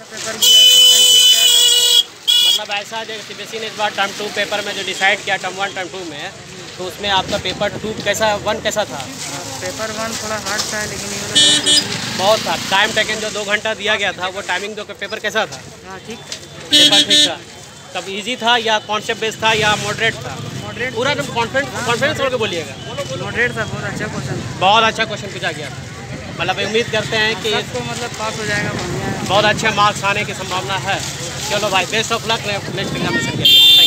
Paper मतलब ऐसा जो सीबीएसई ने इस बार टर्म टू पेपर में जो डिसाइड किया टर्म वन टर्म टू में तो उसमें आपका पेपर टू कैसा वन कैसा था? पेपर वन थोड़ा हार्ड था लेकिन ये बहुत था टाइम टेकन जो दो घंटा दिया गया था वो टाइमिंग जो पेपर कैसा था? हाँ ठीक। पेपर ठीक था। तब इजी था या कॉन्सेप्ट बेस्ड था या मॉडरेट था? मॉडरेट पूरा एकदम कॉन्फिडेंस कॉन्फिडेंस होकर बोलिएगा। मॉडरेट था बहुत अच्छा क्वेश्चन बहुत अच्छा क्वेश्चन पूछा गया। मतलब उम्मीद करते हैं कि सबको मतलब पास हो जाएगा बहुत अच्छे मार्क्स आने की संभावना है। चलो भाई best of luck next examination के लिए